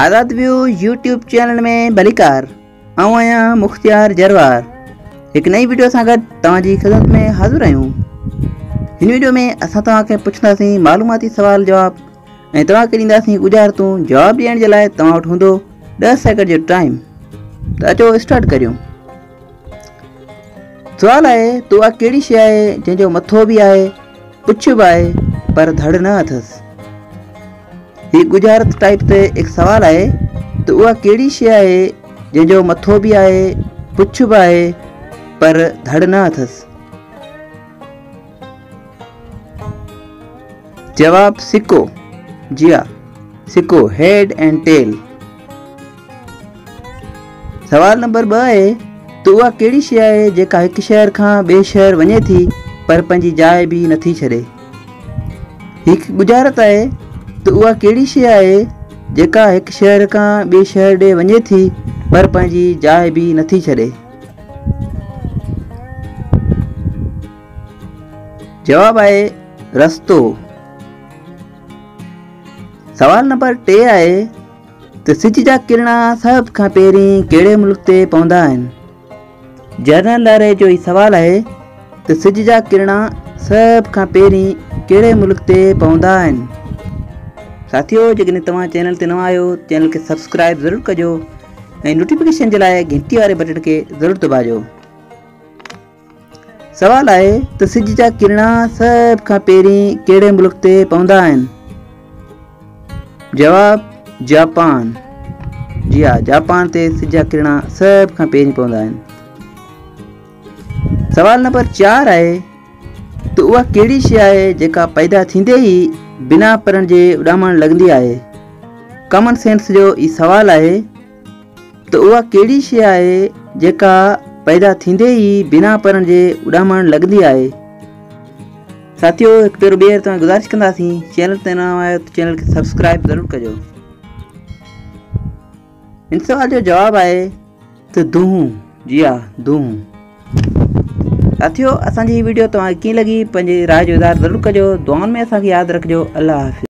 आज़ाद view YouTube channel में भलीकार आया मुख़्तियार जरवार एक नई वीडियो से गॾु तव्हांजी ख़िदमत में हाज़िर आयो इन वीडियो में अस तव्हांखे मालूमती सवाल जवाब ए तव्हांखे ॾींदासीं तू जवाब दियण के लिए तव्हां वटि हूंदो सेकेंड जो टाइम तो अचो स्टार्ट कर सवाल है तो उहा शे जो मथो भी है पुछ भी है पर धड़ न अथसि એ ગુજરાત ટાઈપ તે એક સવાલ આય તો આ કેડી શય આય જે જો મથો ભી આય પૂછ ભાય પર ધડ ના થસ જવાબ સિક્કો જીયા સિક્કો હેડ એન્ડ ટેલ સવાલ નંબર બય તો આ કેડી શય આય જે કા એક શહેર ખા બે શહેર વણે થી પર પંજી જાય ભી નથી છડે એક ગુજરાત આય त उहा कहिड़ी शइ आहे जेका हिकु शहर खां ॿिए शहर ॾे वञे थी पर पंहिंजी जाइ बि न छॾे जवाबु आहे रस्तो सवाल नंबर टे आहे त सिज जा किरणा सभ खां पहिरीं कहिड़े मुल्क ते पवंदा आहिनि जो ई सवाल आहे त सिज जा किरणा सभु खां पहिरीं कहिड़े मुल्क़ ते साथियो जेकॾहिं तव्हां चैनल ते नवां आहियो चैनल खे सब्सक्राइब ज़रूरु कजो ऐं नोटिफिकेशन जे लाइ घंटी वारे बटन खे ज़रूरु दॿाजो सुवाल आहे त सिज जा किरणा सभ खां पहिरीं कहिड़े मुल्क़ ते पवंदा आहिनि जवाब जापान जी हा जापान ते सिज जा किरणा सभ खां पहिरीं पवंदा आहिनि सवाल नंबर चारि आहे त उहा कहिड़ी शइ आहे जेका पैदा थींदी ई बिना पढ़ण जे उॾामण लॻंदी आहे कॉमन सेंस जो ई सुवाल आहे त उहा कहिड़ी शइ आहे जेका पैदा थींदे ई बिना पढ़ण जे उॾामण लॻंदी आहे साथियो हिकु भेरो ॿीहर तव्हां गुज़ारिश कंदासीं चैनल ते न आयो त चैनल खे सब्सक्राइब ज़रूरु कजो हिन सवाल जो जवाबु आहे त दूं जी हा दूम रियो असांजी वीडियो तव्हांखे कीअं लगी? पंहिंजी राज जो इदार ज़रूर कजो दुआनि में असांखे याद रखिजो अलाह हाफ़